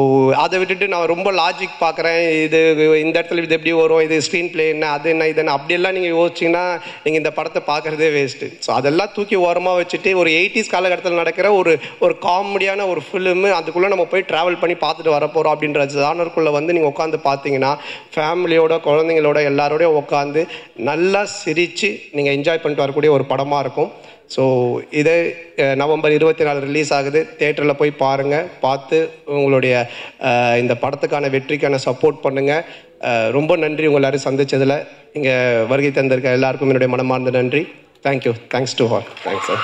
அதை விட்டுட்டு நான் ரொம்ப லாஜிக் பார்க்குறேன். இது இந்த இடத்துல இது எப்படி வரும்? இது ஸ்க்ரீன் ப்ளே என்ன? அது என்ன? இது என்ன? அப்படியெல்லாம் நீங்கள் யோசிச்சிங்கன்னா நீங்கள் இந்த படத்தை பார்க்குறதே வேஸ்ட்டு ஸோ அதெல்லாம் தூக்கி ஓரமாக வச்சுட்டு ஒரு எயிட்டிஸ் காலகட்டத்தில் நடக்கிற ஒரு ஒரு காமெடியான ஒரு ஃபிலிமு அதுக்குள்ளே நம்ம போய் ட்ராவல் பண்ணி பார்த்துட்டு வர போகிறோம் அப்படின்ற ஜானருக்குள்ளே வந்து நீங்கள் உட்காந்து பார்த்தீங்கன்னா ஃபேமிலியோட குழந்தைங்களோட எல்லாரோடையும் உட்காந்து நல்லா சிரித்து நீங்கள் என்ஜாய் பண்ணிட்டு வரக்கூடிய ஒரு படமாக இருக்கும். ஸோ இது நவம்பர் இருபத்தி நாலு ரிலீஸ் ஆகுது தேட்டரில் போய் பாருங்கள் பார்த்து உங்களுடைய இந்த படத்துக்கான வெற்றிக்கான சப்போர்ட் பண்ணுங்கள் ரொம்ப நன்றி உங்கள் எல்லாரும் சந்தித்ததில் இங்கே வருகை தந்திருக்க எல்லாருக்கும் என்னுடைய மனமார்ந்த நன்றி. Thank you thanks to all thanks sir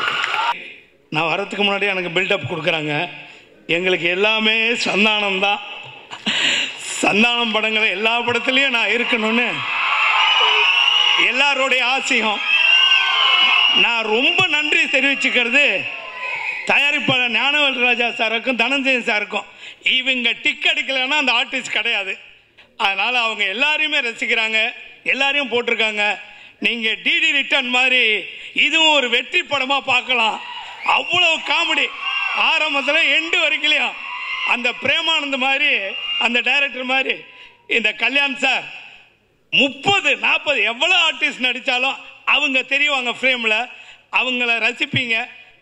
நான் வரதுக்கு முன்னாடி எனக்கு பில்டப் கொடுக்குறாங்க. எங்களுக்கு எல்லாமே சந்தானம் தான். சந்தானம் படங்களை எல்லா படத்துலையும் நான் இருக்கணும்னு. எல்லாருடைய ஆசையும். நான் ரொம்ப நன்றி தெரிவிச்சுக்கிறது தயாரிப்பாளர் ஞானவேல் ராஜா சாருக்கும் தனஞ்சயன் சாருக்கும். இவங்க டிக் அடிக்கலைன்னா அந்த ஆர்டிஸ்ட் கிடையாது. அதனால் அவங்க எல்லாரையுமே ரசிக்கிறாங்க எல்லாரையும் போட்டிருக்காங்க. நீங்கள் டிடி ரிட்டர்ன் மாதிரி இதுவும் ஒரு வெற்றி படமாக பார்க்கலாம். அவ்வளோ காமெடி ஆரம்பத்தில் எண்டு வரைக்கும் அந்த பிரேமானந்த் மாதிரி அந்த டைரக்டர் மாதிரி இந்த கல்யாண் சார் முப்பது நாற்பது எவ்வளோ ஆர்டிஸ்ட் நடித்தாலும் அவங்க தெரியுவாங்க ஃப்ரேமில் அவங்கள ரசிப்பீங்க.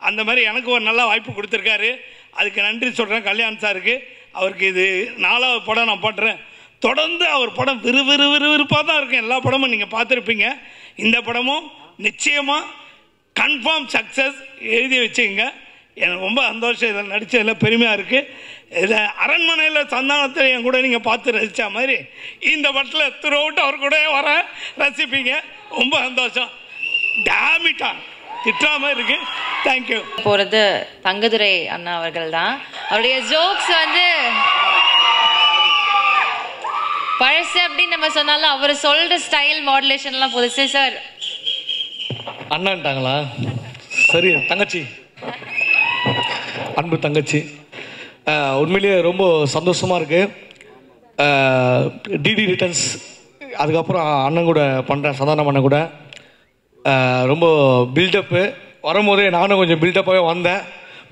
அந்த மாதிரி எனக்கு ஒரு நல்ல வாய்ப்பு கொடுத்துருக்காரு. அதுக்கு நன்றி சொல்கிறேன் கல்யாண் சாருக்கு. அவருக்கு இது நாலாவது படம் நான் பண்ணுறேன் தொடர்ந்து அவர் படம் விறு விறு விறுவிறுப்பாக தான் இருக்கும். எல்லா படமும் நீங்கள் பார்த்துருப்பீங்க. இந்த படமும் நிச்சயமாக கன்ஃபார்ம் சக்ஸஸ் எழுதி வச்சுங்க எனக்கு ரொம்ப சந்தோஷம். இதில் நடித்ததில் பெருமையாக இருக்குது இதில் அரண்மனையில் சந்தானத்தை என் கூட நீங்கள் பார்த்து ரசித்த மாதிரி இந்த படத்தில் த்ரூஅவுட் அவர் கூட வர ரசிப்பீங்க. ரொம்ப சந்தோஷம். டேமிட்டா திட்டாம இருக்கு. தேங்க்யூ போறது தங்கதுரை அண்ணா அவர்கள் தான் அவருடைய ஜோக்ஸ் வந்து பழசு அப்படின்னு நம்ம சொன்னாலும் அவர் சொல்ற ஸ்டைல் மாடுலேஷன்லாம் புதுசு சார் அண்ணான்ட்டாங்களா? சரி தங்கச்சி. அன்பு தங்கச்சி. உண்மையிலேயே ரொம்ப சந்தோஷமாக இருக்குது டிடி ரிட்டர்ன்ஸ் அதுக்கப்புறம் அண்ணன் கூட பண்ணுறேன் சந்தானம் அண்ணன் கூட. ரொம்ப பில்டப்பு வரும்போதே நானும் கொஞ்சம் பில்டப்பாகவே வந்தேன்.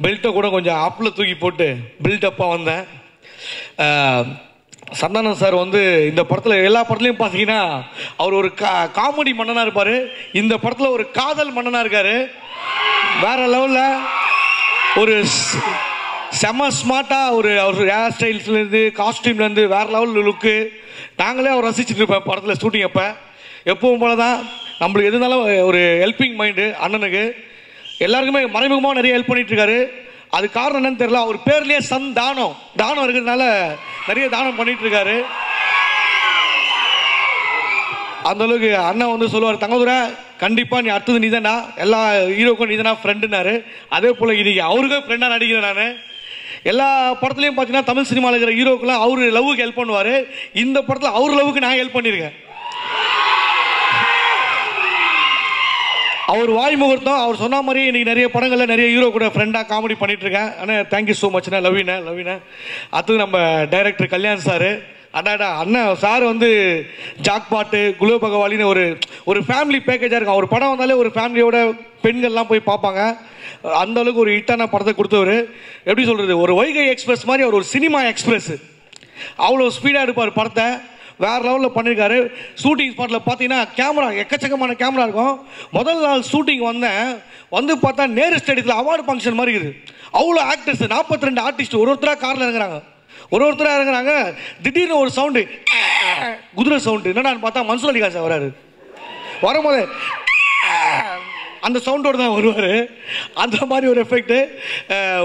பெல்ட்டை கூட கொஞ்சம் ஆப்பில் தூக்கி போட்டு பில்டப்பாக வந்தேன். சந்தானம் சார் வந்து இந்த படத்தில் எல்லா படத்துலையும் பார்த்தீங்கன்னா அவர் ஒரு கா காமெடி மன்னனாக இருப்பார். இந்த படத்தில் ஒரு காதல் மன்னனாக இருக்கார். வேற லெவலில் ஒரு செம ஸ்மார்ட்டாக ஒரு அவர் ஹேர் ஸ்டைல்ஸ்லேருந்து காஸ்டியூம்லேருந்து வேறு லெவலில் லுக்கு நாங்களே அவர் ரசிச்சுட்டு இருப்பேன் படத்தில் ஷூட்டிங் அப்போ. எப்பவும் போல தான் நம்மளுக்கு எதுனாலும் ஒரு ஹெல்பிங் மைண்டு அண்ணனுக்கு. எல்லாருக்குமே மறைமுகமாக நிறைய ஹெல்ப் பண்ணிகிட்ருக்காரு அது காரணம் என்னன்னு தெரியல. அவர் பேர்லேயே சன் தானம். தானம் இருக்கிறதுனால நிறைய தானம் பண்ணிகிட்ருக்காரு அந்தளவுக்கு அண்ணன் வந்து சொல்லுவார் தங்கதுரை கண்டிப்பாக நீ அடுத்தது நீதானா எல்லா ஹீரோக்கும் நீதானா ஃப்ரெண்டுனாரு அதே போல் இன்றைக்கி அவருக்கும் ஃப்ரெண்டாக நடிக்கிறேன் நான். எல்லா படத்துலையும் பார்த்தீங்கன்னா தமிழ் சினிமாவில் இருக்கிற ஹீரோக்கெல்லாம் அவர் லவ்வுக்கு ஹெல்ப் பண்ணுவார். இந்த படத்தில் அவர் லவ்வுக்கு நான் ஹெல்ப் பண்ணியிருக்கேன் அவர் வாய் முகூர்த்தம் அவர் சொன்ன மாதிரி இன்றைக்கி நிறைய படங்களில் நிறைய ஹீரோ கூட ஃப்ரெண்டாக காமெடி பண்ணிகிட்ருக்கேன் இருக்கேன். ஆனால் தேங்க்யூ ஸோ மச்ண்ணே லவ்வினே லவ்வினே அதுக்கு நம்ம டைரக்டர் கல்யாண் சார் அடாடா அண்ணன் சார் வந்து ஜாக் பாட்டு குலோ பகவாலின்னு ஒரு ஒரு ஃபேமிலி பேக்கேஜாக இருக்கும். அவர் படம் வந்தாலே ஒரு ஃபேமிலியோட பெண்கள்லாம் போய் பார்ப்பாங்க. அந்த அளவுக்கு ஒரு ஹிட்டான படத்தை கொடுத்தவர். எப்படி சொல்கிறது ஒரு வைகை எக்ஸ்பிரஸ் மாதிரி அவர் ஒரு சினிமா எக்ஸ்பிரஸ். அவ்வளோ ஸ்பீடாக எடுப்பார் படத்தை. வேறு லெவலில் பண்ணியிருக்காரு ஷூட்டிங் ஸ்பாட்டில் பார்த்தீங்கன்னா கேமரா எக்கச்சக்கமான கேமரா இருக்கும். முதல் நாள் ஷூட்டிங் வந்தேன். வந்து பார்த்தா நேரு ஸ்டேடியத்தில் அவார்டு ஃபங்க்ஷன் மாதிரி இருக்குது. அவ்வளோ ஆக்டர்ஸ் நாற்பத்தி ரெண்டு ஆர்டிஸ்ட் ஒரு ஒருத்தராக காரில் இறங்குறாங்க. ஒரு ஒருத்தராக இறங்குறாங்க. திடீர்னு ஒரு சவுண்டு குதிரை சவுண்டு என்னடான்னு பார்த்தா மன்சூர் அலிகாஸ் வராரு. வரும்போது அந்த சவுண்டோடு தான் வருவார். அந்த மாதிரி ஒரு எஃபெக்ட்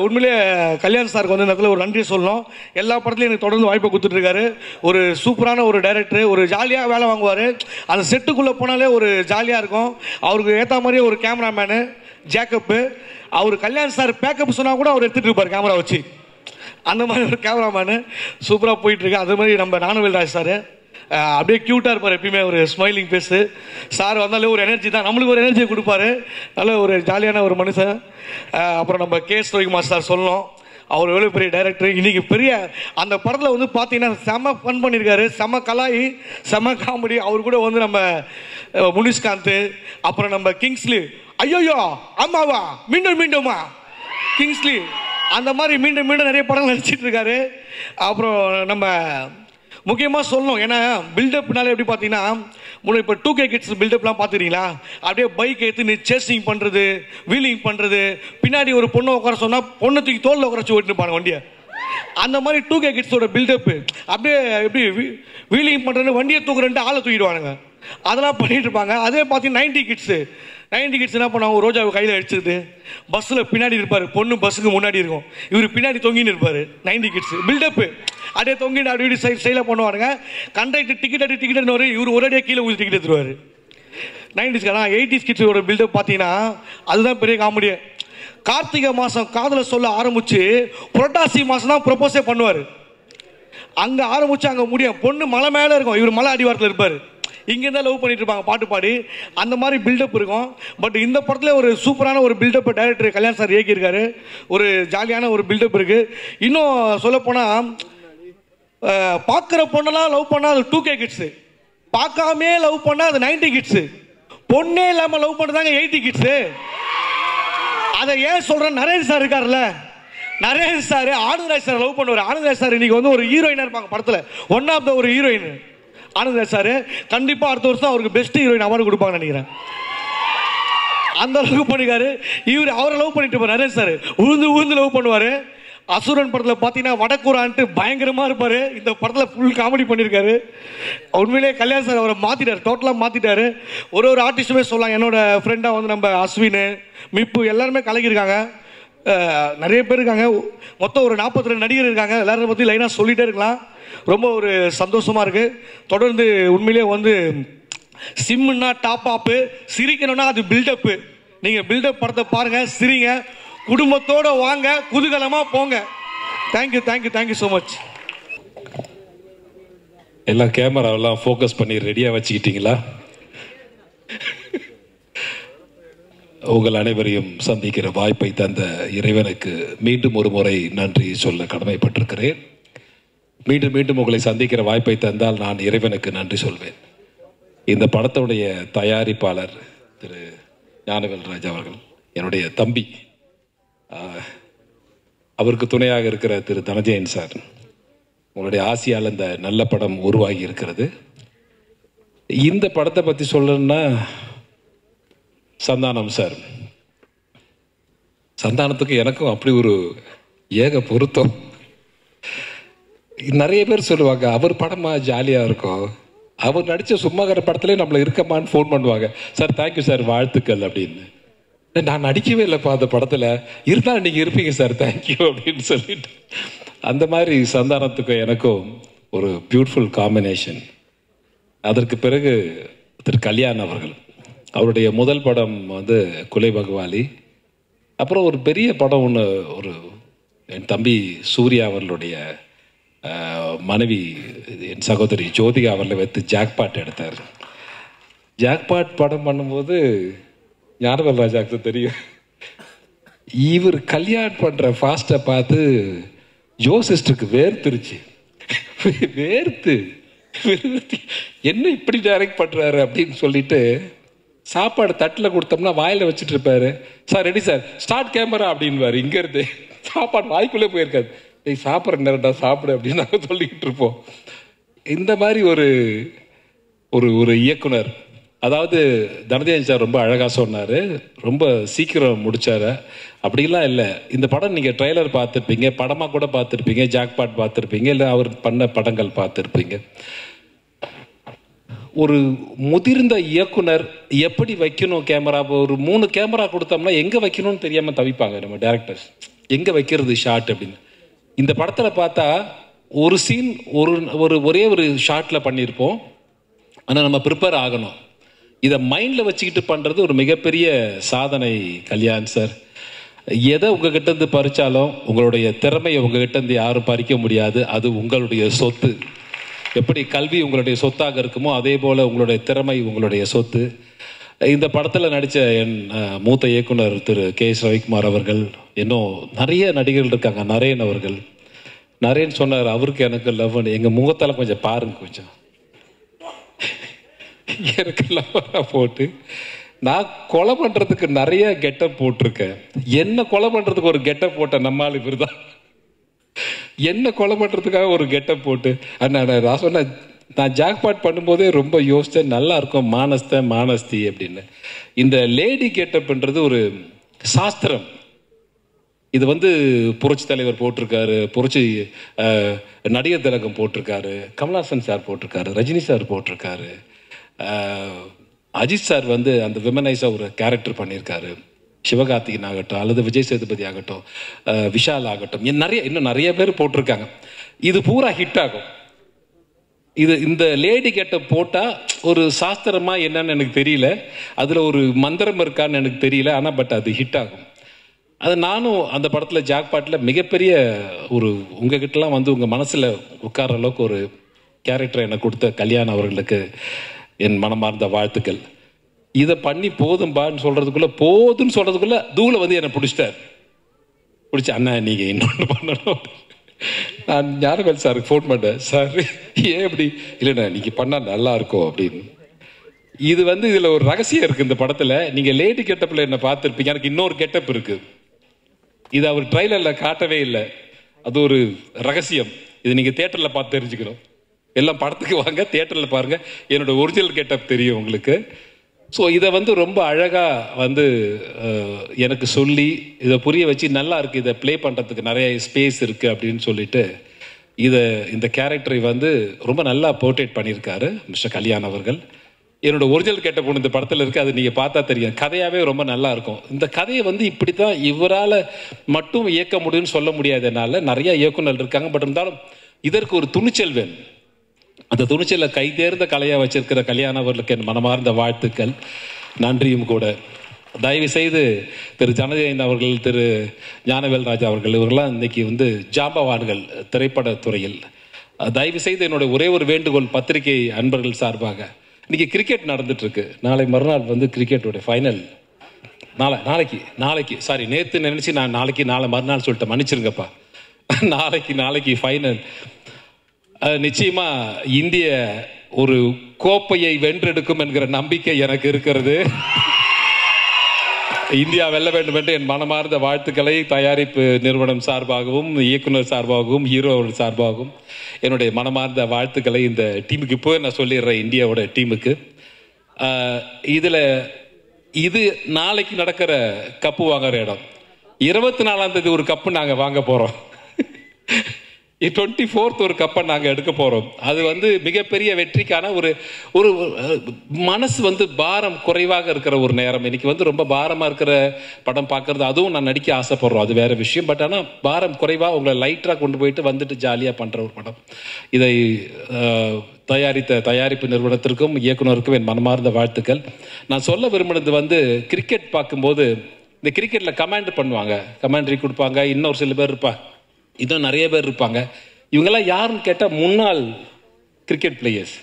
உண்மையிலேயே கல்யாண் சாருக்கு வந்து இந்த இடத்துல ஒரு நன்றி சொல்லணும். எல்லா படத்துலையும் எனக்கு தொடர்ந்து வாய்ப்பை கொடுத்துட்ருக்காரு. ஒரு சூப்பரான ஒரு டைரக்டர் ஒரு ஜாலியாக வேலை வாங்குவார். அந்த செட்டுக்குள்ளே போனாலே ஒரு ஜாலியாக இருக்கும். அவருக்கு ஏற்ற மாதிரியே ஒரு கேமராமேனு ஜேக்கப்பு அவர் கல்யாண் சார் பேக்கப் சொன்னால் கூட அவர் எடுத்துகிட்டு இருப்பார் கேமரா வச்சு. அந்த மாதிரி ஒரு கேமராமேனு சூப்பராக போயிட்டுருக்கு. அது மாதிரி நம்ம நானுவேல் ராஜ் சார். அப்படியே க்யூட்டாக இருப்பார் எப்பயுமே ஒரு ஸ்மைலிங் ஃபேஸு சார் வந்தாலே ஒரு எனர்ஜி தான். நம்மளுக்கு ஒரு எனர்ஜியை கொடுப்பாரு. நல்ல ஒரு ஜாலியான ஒரு மனுஷன். அப்புறம் நம்ம கே ஸ்ரோகிமார் சார் சொல்லணும். அவர் எவ்வளோ பெரிய டைரக்டர் இன்னைக்கு பெரிய அந்த படத்தில் வந்து பார்த்தீங்கன்னா செம ஃபன் பண்ணியிருக்காரு செம கலாயி செம காமெடி அவர் கூட வந்து நம்ம முனிஷ்காந்த். அப்புறம் நம்ம கிங்ஸ்லி. ஐயோயோ ஆமாவா மீண்டும் மீண்டுமா? கிங்ஸ்லி. அந்த மாதிரி மீண்டும் மீண்டும் நிறைய படங்கள் நடிச்சிட்டு இருக்காரு. அப்புறம் நம்ம முக்கியமாக சொல்லணும் ஏன்னா பில்டப்னால எப்படி பார்த்தீங்கன்னா முன்ன இப்போ டூ கே கிட்ஸ் பில்டப்லாம் பார்த்துக்கிறீங்களா அப்படியே பைக் எடுத்து நீ சேசிங் பண்ணுறது வீலிங் பண்ணுறது பின்னாடி ஒரு பொண்ணை உட்கார சொன்னால் பொண்ணை தூக்கி தோளில் உட்கார வச்சு ஓட்டிருப்பாங்க வண்டியை. அந்த மாதிரி டூ கே கிட்ஸோட பில்டப்பு அப்படியே எப்படி வீலிங் பண்ணுறது வண்டியை தூக்குறேன்ட்டு ஆளை தூக்கிடுவானுங்க. அதெல்லாம் பண்ணிட்டு இருப்பாங்க. அதே பார்த்தீங்கன்னா நைன்டி கிட்ஸு நைன்டி கிட்ஸ் என்ன பண்ணுவாங்க? ரோஜாவை கையில் அடிச்சுக்கிட்டு பஸ்ஸில் பின்னாடி இருப்பார். பொண்ணு பஸ்ஸுக்கு முன்னாடி இருக்கும். இவர் பின்னாடி தொங்கின்னு இருப்பார். நைன்டி கிட்ஸ் பில்டப்பு அப்படியே தொங்கிட்டு அப்படி இப்படி சைட் ஸ்டைலாக பண்ணுவாருங்க. கண்டக்டர் டிக்கெட் அடி டிக்கெட் வரும். இவர் ஒரேடியாக கீழே ஊற்றி டிக்கெட் எடுத்துருவார். நைன்டிஸ்க்கு ஆனால் எயிட்டிஸ் கிட்ஸோட பில்டப் பார்த்தீங்கன்னா அதுதான் பெரிய காமெடியே கார்த்திகை மாதம் காதலை சொல்ல ஆரம்பித்து புரட்டாசி மாதம் தான் ப்ரொப்போஸே பண்ணுவார். அங்கே ஆரம்பித்து அங்கே முடியும். பொண்ணு மலை மேலே இருக்கும். இவர் மலை அடிவாரத்தில் இருப்பார். இங்கேருந்தா லவ் பண்ணிட்டு இருப்பாங்க. பாட்டு பாடி. அந்த மாதிரி பில்டப் இருக்கும். பட் இந்த படத்தில் ஒரு சூப்பரான ஒரு பில்டப் டைரக்டர் கல்யாண் சார் இயக்கியிருக்காரு. ஒரு ஜாலியான ஒரு பில்டப் இருக்குது இன்னும் சொல்லப்போனால் பார்க்குற பொண்ணெல்லாம் லவ் பண்ணால் அது டூ கே கிட்ஸு பார்க்காமே லவ் பண்ணால் அது நைன்டி கிட்ஸு பொண்ணே இல்லாமல் லவ் பண்ணுறதாங்க எயிட்டி கிட்ஸு அதை ஏன் சொல்கிறேன் நரேன் சார் இருக்கார்ல Naren sir Anandaraj sir love பண்ணுவார். ஆனந்தராஜ் சார் இன்னைக்கு வந்து ஒரு ஹீரோயினாக இருப்பாங்க படத்தில். ஒன் ஆஃப் த ஒரு ஹீரோயின் ஆனந்தராஜ் சார் கண்டிப்பாக அடுத்த வருஷம் அவருக்கு பெஸ்ட் ஹீரோயின் அவார்டு கொடுப்பாங்கன்னு நினைக்கிறேன். அந்த அளவுக்கு பண்ணிக்காரு இவர் அவரை லவ் பண்ணிட்டு இருப்பார். நரேஷ் சார் உழுந்து உழுந்து லவ் பண்ணுவார். அசுரன் படத்தில் பார்த்தீங்கன்னா வடக்கூரான்ட்டு பயங்கரமாக இருப்பார். இந்த படத்தில் ஃபுல் காமெடி பண்ணியிருக்காரு உண்மையிலே கல்யாண் சார் அவரை மாற்றிட்டார் டோட்டலாக மாற்றிட்டார் ஒரு ஒரு ஆர்டிஸ்ட்டுமே சொல்லலாம். என்னோட ஃப்ரெண்டாக வந்து நம்ம அஸ்வின் மிப்பு எல்லாருமே கலக்கியிருக்காங்க. நிறைய பேர் இருக்காங்க. மொத்தம் ஒரு நாற்பத்தி ரெண்டு நடிகர் இருக்காங்க. எல்லாரும் பற்றி லைனாக சொல்லிகிட்டே இருக்கலாம். ரொம்ப ஒரு சந்தோஷமாக இருக்குது தொடர்ந்து உண்மையிலேயே வந்து சிம்முன்னா டாப் ஆப்பு சிரிக்கணும்னா அது பில்டப்பு நீங்கள் பில்டப் படத்தை பாருங்கள் சிரிங்க. குடும்பத்தோடு வாங்க குதூகலமாக போங்க. Thank you thank you thank you so much எல்லாம் கேமராவெல்லாம் ஃபோக்கஸ் பண்ணி ரெடியாக வச்சுக்கிட்டீங்களா? உங்கள் அனைவரையும் சந்திக்கிற வாய்ப்பை தந்த இறைவனுக்கு மீண்டும் ஒரு முறை நன்றி சொல்ல கடமைப்பட்டிருக்கிறேன். மீண்டும் மீண்டும் உங்களை சந்திக்கிற வாய்ப்பை தந்தால் நான் இறைவனுக்கு நன்றி சொல்வேன். இந்த படத்துடைய தயாரிப்பாளர் திரு ஞானவேல் ராஜா அவர்கள் என்னுடைய தம்பி அவருக்கு துணையாக இருக்கிற திரு தனஜயன் சார் உங்களுடைய ஆசையால் இந்த நல்ல படம் உருவாகி இருக்கிறது. இந்த படத்தை பற்றி சொல்லணும்னா சந்தானம் சார் சந்தானத்துக்கு எனக்கும் அப்படி ஒரு ஏக பொருத்தம். நிறைய பேர் சொல்லுவாங்க அவர் படமா ஜாலியாக இருக்கும். அவர் நடித்த சும்மாகிற படத்துலேயே நம்மளை இருக்கமான்னு ஃபோன் பண்ணுவாங்க. சார் தேங்க்யூ சார் வாழ்த்துக்கள் அப்படின்னு. நான் நடிக்கவே இல்லைப்பா அந்த படத்தில். இருந்தாலும் நீங்கள் இருப்பீங்க சார் தேங்க்யூ அப்படின்னு சொல்லிட்டு. அந்த மாதிரி சந்தானத்துக்கும் எனக்கும் ஒரு பியூட்டிஃபுல் காம்பினேஷன் அதற்கு பிறகு திரு கல்யாண் அவர்கள். அவருடைய முதல் படம் வந்து குலை பகவாலி. அப்புறம் ஒரு பெரிய படம் ஒன்று ஒரு என் தம்பி சூர்யா அவர்களுடைய மனைவி என் சகோதரி ஜோதிகா அவர்களை வைத்து ஜாக்பாட் எடுத்தார். ஜாக்பாட் படம் பண்ணும்போது ஞானவர் ராஜாக்கு தெரியும். இவர் கல்யாண் பண்ணுற ஃபாஸ்ட்டை பார்த்து ஜோசிஸ்டருக்கு வேர்த்துருச்சு. வேர்த்து என்ன இப்படி டைரக்ட் பண்ணுறாரு அப்படின்னு சொல்லிட்டு சாப்பாடு தட்டில் கொடுத்தோம்னா வாயில் வச்சுட்டு இருப்பாரு. Sir ready sir. Start camera அப்படின்வாரு இங்கே இருந்து. சாப்பாடு வாய்க்குள்ளே போயிருக்காது டேய் சாப்பிட்ற நேரம்டா சாப்பிடு அப்படின்னு நாங்கள் சொல்லிக்கிட்டு இருப்போம். இந்த மாதிரி ஒரு ஒரு ஒரு இயக்குனர். அதாவது தனதேஜ் சார் ரொம்ப அழகாக சொன்னார். ரொம்ப சீக்கிரம் முடித்தார் அப்படிலாம் இல்லை. இந்த படம் நீங்கள் ட்ரெய்லர் பார்த்துருப்பீங்க படமாக கூட பார்த்துருப்பீங்க ஜாக்பாட் பார்த்துருப்பீங்க இல்லை அவர் பண்ண படங்கள் பார்த்துருப்பீங்க. ஒரு முதிர்ந்த இயக்குனர் எப்படி வைக்கணும் கேமரா? ஒரு மூணு கேமரா கொடுத்தோம்னா எங்கே வைக்கணும்னு தெரியாமல் தவிப்பாங்க நம்ம டேரக்டர்ஸ் எங்கே வைக்கிறது ஷாட் அப்படின்னு. இந்த படத்தில் பார்த்தா ஒரு சீன் ஒரு ஒரு ஒரே ஒரு ஷாட்டில் பண்ணியிருப்போம். ஆனால் நம்ம ப்ரிப்பேர் ஆகணும். இதை மைண்டில் வச்சுக்கிட்டு பண்ணுறது ஒரு மிகப்பெரிய சாதனை கல்யாண் சார் எதை உங்ககிட்ட இருந்து பறிச்சாலும் உங்களுடைய திறமையை உங்ககிட்ட இருந்து யாரும் பறிக்க முடியாது. அது உங்களுடைய சொத்து. எப்படி கல்வி உங்களுடைய சொத்தாக இருக்குமோ அதே போல் உங்களுடைய திறமை உங்களுடைய சொத்து. இந்த படத்தில் நடித்த என் மூத்த இயக்குனர் திரு கே எஸ் ரவிக்குமார் அவர்கள் இன்னும் நிறைய நடிகர்கள் இருக்காங்க நரேன் அவர்கள். நரேன் சொன்னார் அவருக்கு எனக்கு லவ் எங்கள் முகத்தால் கொஞ்சம் பாருங்க கொஞ்சம். எனக்கு லவ்வராக போட்டு. நான் கொலை பண்ணுறதுக்கு நிறைய கெட்டப் போட்டிருக்கேன். என்ன கொலை பண்ணுறதுக்கு ஒரு கெட்டப் போட்ட நம்மால் இவர் தான் என்ன கொலை பண்ணுறதுக்காக ஒரு கெட்டப் போட்டு அண்ணா நான் நான் சொன்னேன் நான் ஜாக்பாட் பண்ணும்போதே ரொம்ப யோசித்தேன் நல்லா இருக்கும் மானஸ்த மானஸ்தி அப்படின்னு. இந்த லேடி கெட்டப்ன்றது ஒரு சாஸ்திரம். இது வந்து புரட்சி தலைவர் போட்டிருக்காரு புரட்சி நடிகர் திலகம் போட்டிருக்காரு கமலாசன் சார் போட்டிருக்காரு ரஜினி சார் போட்டிருக்காரு. அஜித் சார் வந்து அந்த விமனைஸாக ஒரு கேரக்டர் பண்ணியிருக்காரு. சிவகார்த்திகன் ஆகட்டும் அல்லது விஜய் சேதுபதி ஆகட்டும் விஷால் ஆகட்டும் நிறைய இன்னும் நிறைய பேர் போட்டிருக்காங்க. இது பூரா ஹிட் ஆகும். இது இந்த லேடி கெட்ட போட்டால் ஒரு சாஸ்திரமா என்னன்னு எனக்கு தெரியல. அதில் ஒரு மந்திரம் இருக்கான்னு எனக்கு தெரியல ஆனால் பட் அது ஹிட் ஆகும். அது நானும் அந்த படத்துல ஜாக்பாட்டில் மிகப்பெரிய ஒரு உங்ககிட்டலாம் வந்து உங்கள் மனசில் உட்கார அளவுக்கு ஒரு கேரக்டர் எனக்கு கொடுத்த கல்யாணம் அவர்களுக்கு என் மனமார்ந்த வாழ்த்துக்கள். இதை பண்ணி போதும்பான்னு சொல்றதுக்குள்ள போதும்னு சொல்றதுக்குள்ள தூளை வந்து என்னை பிடிச்சிட்டார். பிடிச்சி அண்ணா நீங்கள் இன்னொன்று பண்ணணும். நான் ஞானவேல் சாருக்கு ஃபோன் பண்ணேன். சார் ஏன் இப்படி? இல்லைண்ணா நீங்கள் பண்ணால் நல்லா இருக்கும் அப்படின்னு. இது வந்து இதில் ஒரு ரகசியம் இருக்கு இந்த படத்தில். நீங்கள் லேடி கெட்டப்பில் என்ன பார்த்துருப்பீங்க. எனக்கு இன்னொரு கெட்டப் இருக்கு. இது அவர் ட்ரைலரில் காட்டவே இல்லை. அது ஒரு ரகசியம். இது நீங்கள் தேட்டரில் பார்த்து தெரிஞ்சுக்கணும். எல்லாம் படத்துக்கு வாங்க தேட்டரில் பாருங்க. என்னோட ஒரிஜினல் கெட்டப் தெரியும் உங்களுக்கு. ஸோ இதை வந்து ரொம்ப அழகாக வந்து எனக்கு சொல்லி இதை புரிய வச்சு நல்லா இருக்குது இதை ப்ளே பண்ணுறதுக்கு நிறைய ஸ்பேஸ் இருக்குது அப்படின்னு சொல்லிட்டு இதை இந்த கேரக்டரை வந்து ரொம்ப நல்லா போர்ட்ரேட் பண்ணியிருக்காரு மிஸ்டர் கல்யாண் அவர்கள். என்னோட ஒரிஜினல் கேட்ட பொண்ணு இந்த படத்தில் இருக்குது அது நீங்கள் பார்த்தா தெரியும். கதையாகவே ரொம்ப நல்லா இருக்கும். இந்த கதையை வந்து இப்படி தான் இவரால் மட்டும் இயக்க முடியும்னு சொல்ல முடியாதனால நிறைய இயக்குநர் இருக்காங்க. பட் இருந்தாலும் இதற்கு ஒரு துணிச்சல் வேணும். அந்த துணிச்சலை கைதேர்ந்த கலையாக வச்சிருக்கிற கல்யாணவர்களுக்கு என் மனமார்ந்த வாழ்த்துக்கள். நன்றியும் கூட. தயவு செய்து திரு ஜனஜயந்த் அவர்கள் திரு ஞானவேல் ராஜா அவர்கள் இவர்கள்லாம் இன்னைக்கு வந்து ஜாம்பவான்கள் திரைப்படத்துறையில். தயவு செய்து என்னுடைய ஒரே ஒரு வேண்டுகோள் பத்திரிகை அன்பர்கள் சார்பாக. இன்னைக்கு கிரிக்கெட் நடந்துட்டு இருக்கு நாளை மறுநாள் வந்து கிரிக்கெட்டோட ஃபைனல் நாளை நாளைக்கு நாளைக்கு சாரி நேற்று நினைச்சு நான் நாளைக்கு நாளை மறுநாள் சொல்லிட்டேன். மன்னிச்சிருங்கப்பா. நாளைக்கு நாளைக்கு ஃபைனல் நிச்சயமா இந்திய ஒரு கோப்பையை வென்றெடுக்கும் என்கிற நம்பிக்கை எனக்கு இருக்கிறது. இந்தியா வெல்ல வேண்டும் என்று என் மனமார்ந்த வாழ்த்துக்களை தயாரிப்பு நிறுவனம் சார்பாகவும் இயக்குனர் சார்பாகவும் ஹீரோ சார்பாகவும் என்னுடைய மனமார்ந்த வாழ்த்துக்களை இந்த டீமுக்கு இப்போ நான் சொல்லிடுறேன் இந்தியாவோட டீமுக்கு. இதில் இது நாளைக்கு நடக்கிற கப்பு வாங்குற இடம். இருபத்தி நாலாம் தேதி ஒரு கப்பு நாங்கள் வாங்க போகிறோம் டுவெண்ட்டி ஃபோர்த் ஒரு கப்பை நாங்கள் எடுக்க போகிறோம் அது வந்து மிகப்பெரிய வெற்றிக்கான ஒரு ஒரு மனசு வந்து பாரம் குறைவாக இருக்கிற ஒரு நேரம். இன்னைக்கு வந்து ரொம்ப பாரமாக இருக்கிற படம் பார்க்கறது அதுவும் நான் நடிக்க ஆசைப்படுறோம். அது வேறு விஷயம். பட் ஆனால் பாரம் குறைவாக உங்களை லைட்டாக கொண்டு போயிட்டு வந்துட்டு ஜாலியாக பண்ணுற ஒரு படம். இதை தயாரித்த தயாரிப்பு நிறுவனத்திற்கும் இயக்குனருக்கும் என் மனமார்ந்த வாழ்த்துக்கள். நான் சொல்ல விரும்பினது வந்து கிரிக்கெட் பார்க்கும்போது இந்த கிரிக்கெட்டில் கமாண்ட் பண்ணுவாங்க. கமாண்ட்ரி கொடுப்பாங்க. இன்னொரு சில பேர் இருப்பாங்க இன்னும் நிறைய பேர் இருப்பாங்க. இவங்கெல்லாம் யாருன்னு கேட்டால் முன்னாள் கிரிக்கெட் பிளேயர்ஸ்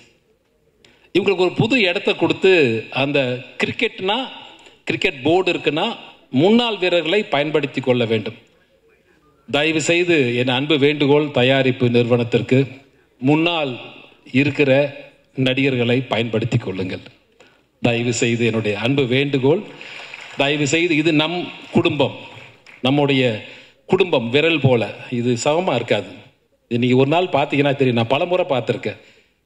இவங்களுக்கு ஒரு புது இடத்த கொடுத்து அந்த கிரிக்கெட்னா கிரிக்கெட் போர்டு இருக்குன்னா முன்னாள் வீரர்களை பயன்படுத்தி கொள்ள வேண்டும். தயவு செய்து என் அன்பு வேண்டுகோள் தயாரிப்பு நிறுவனத்திற்கு முன்னால் இருக்கிற நடிகர்களை பயன்படுத்தி கொள்ளுங்கள். தயவு செய்து என்னுடைய அன்பு வேண்டுகோள் தயவு செய்து இது நம் குடும்பம் நம்முடைய குடும்பம் விரல் போல. இது சமமாக இருக்காது. இது ஒரு நாள் பார்த்தீங்கன்னா தெரியும். நான் பலமுறை பார்த்துருக்கேன்.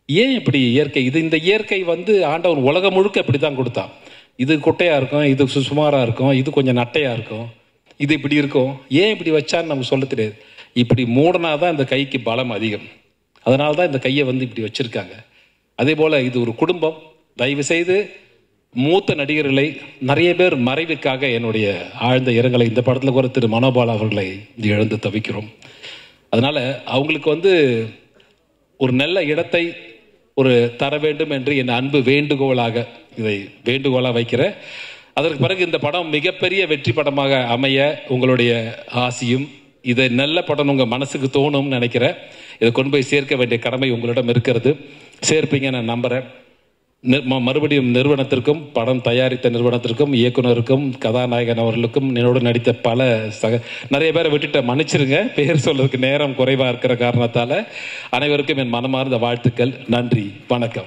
ஏன் இப்படி இயற்கை? இது இந்த இயற்கை வந்து ஆண்டவன் உலகம் முழுக்க இப்படி தான் கொடுத்தான். இது குட்டையாக இருக்கும் இது சு- இருக்கும் இது கொஞ்சம் நட்டையாக இருக்கும். இது இப்படி இருக்கும். ஏன் இப்படி வச்சான்னு நமக்கு சொல்ல தெரியாது. இப்படி மூடனாதான் இந்த கைக்கு பலம் அதிகம். அதனால தான் இந்த கையை வந்து இப்படி வச்சுருக்காங்க. அதே போல் இது ஒரு குடும்பம். தயவு செய்து மூத்த நடிகர்களை நிறைய பேர் மறைவுக்காக என்னுடைய ஆழ்ந்த இரங்கலை இந்த படத்தில் கூட திரு மனோபால் அவர்களை இழந்து தவிக்கிறோம். அதனால் அவங்களுக்கு வந்து ஒரு நல்ல இடத்தை ஒரு தர வேண்டும் என்று என் அன்பு வேண்டுகோளாக இதை வேண்டுகோளாக வைக்கிறேன் அதற்கு பிறகு இந்த படம் மிகப்பெரிய வெற்றி படமாக அமைய உங்களுடைய ஆசியும் இதை நல்ல படம் உங்கள் மனசுக்கு தோணும்னு நினைக்கிறேன் இதை கொண்டு போய் சேர்க்க வேண்டிய கடமை உங்களிடம் இருக்கிறது. சேர்ப்பீங்க நான் நம்புகிறேன் மறுபடியும் நிறுவனத்திற்கும் படம் தயாரித்த நிறுவனத்திற்கும் இயக்குனருக்கும் கதாநாயகன் அவர்களுக்கும் என்னோடு நடித்த பல சக நிறைய பேரை விட்டுட்ட மன்னிச்சிருங்க. பேர் சொல்றதுக்கு நேரம் குறைவாக இருக்கிற காரணத்தால் அனைவருக்கும் என் மனமார்ந்த வாழ்த்துக்கள். நன்றி. வணக்கம்.